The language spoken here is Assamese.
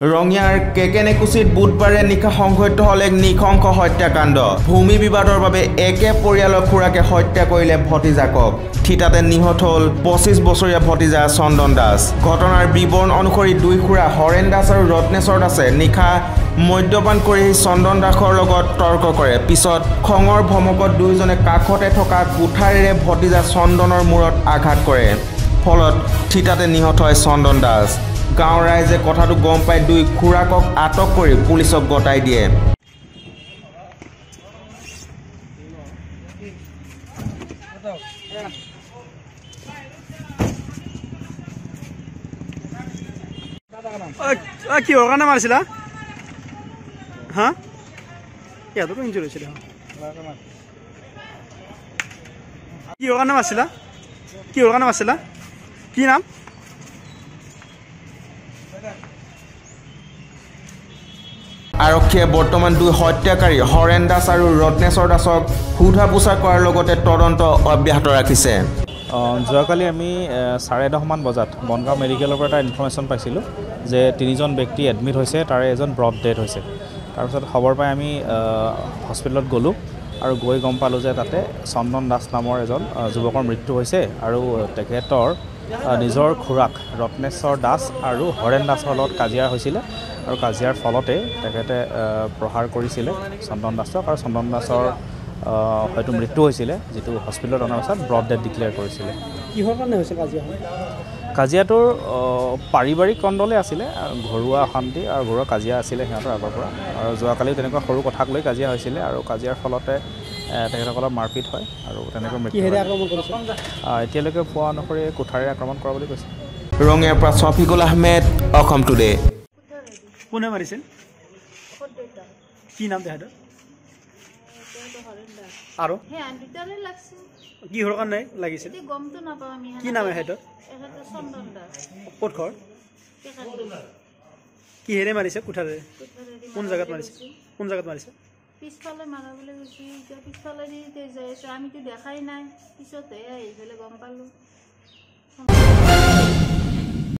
ৰঙিয়াৰ কেকেনেকুচিত বুধবাৰে নিশা সংঘটিত হ'ল এক নৃশংস হত্যাকাণ্ড। ভূমি বিবাদৰ বাবে একে পৰিয়ালৰ খুৰাকে হত্যা কৰিলে ভতিজাকক। থিতাতে নিহত হ'ল পঁচিছ বছৰীয়া ভতিজা চন্দন দাস। ঘটনাৰ বিৱৰণ অনুসৰি দুই খুৰা হৰেণ দাস আৰু ৰত্নেশ্বৰ দাসে নিশা মদ্যপান কৰি চন্দন দাসৰ লগত তৰ্ক কৰে। পিছত খঙৰ ভমকত দুয়োজনে কাষতে থকা কোঠাৰেৰে ভতিজা চন্দনৰ মূৰত আঘাত কৰে। ফলত থিতাতে নিহত হয় চন্দন দাস। গাঁৱৰ ৰাইজে কথাটো গম পাই দুই খুৰাকক আটক কৰি পুলিচক গতাই দিয়ে। কিহৰ কাৰণে মাৰিছিলা? হা? সিহঁততো ইঞ্জুৰি হৈছিলে? কিহৰ কাৰণে মাৰিছিলা? কিহৰ কাৰণে মাৰিছিলা? কি নাম? আৰক্ষীয়ে বৰ্তমান দুই হত্যাকাৰী হৰেণ দাস আৰু ৰত্নেশ্বৰ দাসক সোধা পোছা কৰাৰ লগতে তদন্ত অব্যাহত ৰাখিছে। যোৱাকালি আমি চাৰে দহমান বজাত বনগাঁও মেডিকেলৰ পৰা এটা ইনফৰ্মেশ্যন পাইছিলোঁ যে তিনিজন ব্যক্তি এডমিট হৈছে তাৰে এজন ব্ৰড ডেড হৈছে। তাৰপিছত খবৰ পাই আমি হস্পিটেলত গ'লোঁ। আৰু গৈ গম পালোঁ যে তাতে চন্দন দাস নামৰ এজন যুৱকৰ মৃত্যু হৈছে আৰু তেখেতৰ নিজৰ খুৰাক ৰত্নেশ্বৰ দাস আৰু হৰেণ দাসৰ লগত কাজিয়া হৈছিলে আৰু কাজিয়াৰ ফলতে তেখেতে প্ৰহাৰ কৰিছিলে চন্দন দাসক আৰু চন্দন দাসৰ হয়তো মৃত্যু হৈছিলে যিটো হস্পিটেলত অনাৰ পাছত ব্ৰড ডেড ডিক্লেয়াৰ কৰিছিলে। কিহৰ কাৰণে হৈছিল কাজিয়া? কাজিয়াটোৰ পাৰিবাৰিক কণ্ডলে আছিলে ঘৰুৱা অশান্তি আৰু ঘৰুৱা কাজিয়া আছিলে সিহঁতৰ আগৰ পৰা। আৰু যোৱাকালিও তেনেকুৱা সৰু কথাক লৈ কাজিয়া হৈছিলে আৰু কাজিয়াৰ ফলতে তেখেতসকলৰ মাৰপিট হয় আৰু তেনেকৈ মৃত্যু এতিয়ালৈকে পোৱা অনুসৰি কোঠাৰে আক্ৰমণ কৰা বুলি কৈছে। ৰঙিয়াৰ পৰা ছফিকুল আহমেদ অসম টুডে। কোনে মাৰিছিল? কি নাম তেখেতৰ? আৰু? কিহৰ কাৰণে লাগিছিল? এতিয়া গমটো নাপাওঁ আমি কি নাম এখেতৰ চন্দন দাস ক'ত ঘৰ? তেখেতৰ কিহেৰে মাৰিছে? কোঠাৰে? কোন জেগাত মাৰিছে। কোন জেগাত মাৰিছে? পিছফালে মাৰা বুলি কৈছে এতিয়া পিছফালেদি এতিয়া যাই আছো। আমিতো দেখাই নাই পিছতহে আহি পেলাই গম পালোঁ।